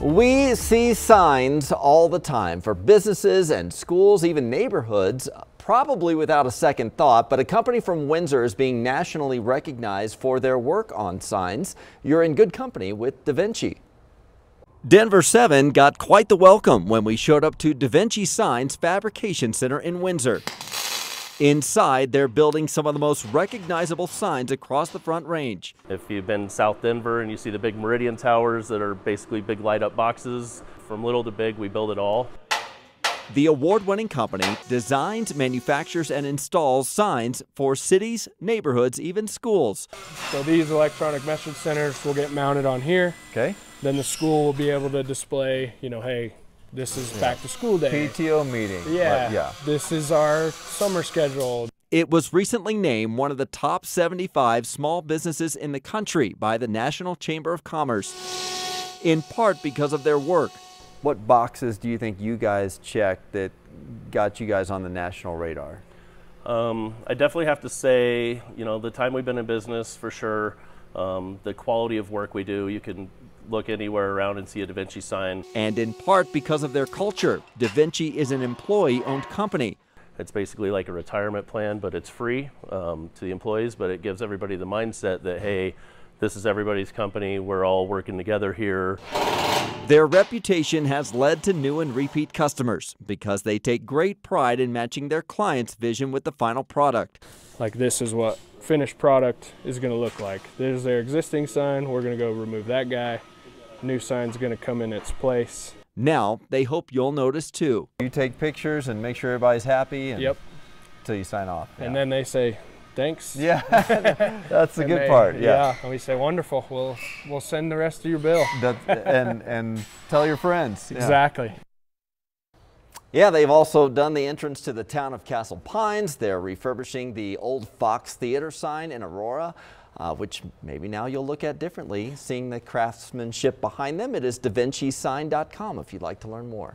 We see signs all the time for businesses and schools, even neighborhoods, probably without a second thought, but a company from Windsor is being nationally recognized for their work on signs. You're in good company with DaVinci. Denver 7 got quite the welcome when we showed up to DaVinci Signs Fabrication Center in Windsor. Inside, they're building some of the most recognizable signs across the Front Range. If you've been South Denver and you see the big Meridian towers that are basically big light up boxes, from little to big, we build it all. The award winning company designs, manufactures, and installs signs for cities, neighborhoods, even schools. So these electronic message centers will get mounted on here. Okay. Then the school will be able to display, you know, hey, this is back to school day. PTO meeting. Yeah. Right, yeah. This is our summer schedule. It was recently named one of the top 75 small businesses in the country by the National Chamber of Commerce, in part because of their work. What boxes do you think you guys checked that got you guys on the national radar? Um, I definitely have to say, you know, the time we've been in business for sure, um, the quality of work we do, you can look anywhere around and see a DaVinci sign. And in part because of their culture, Da Vinci is an employee owned company. It's basically like a retirement plan, but it's free um, to the employees, but it gives everybody the mindset that, hey, this is everybody's company, we're all working together here. Their reputation has led to new and repeat customers because they take great pride in matching their clients' vision with the final product. Like this is what finished product is going to look like. There's their existing sign. We're going to go remove that guy. New sign's going to come in its place. Now they hope you'll notice too. You take pictures and make sure everybody's happy. And Yep. Until you sign off. And then they say, thanks. Yeah, that's the good they- part. Yeah. And we say, wonderful. We'll we'll send the rest of your bill. That, and and tell your friends. Yeah. Yeah, they've also done the entrance to the town of Castle Pines. They're refurbishing the old Fox Theater sign in Aurora, uh, which maybe now you'll look at differently, seeing the craftsmanship behind them. It is davincisign.com if you'd like to learn more.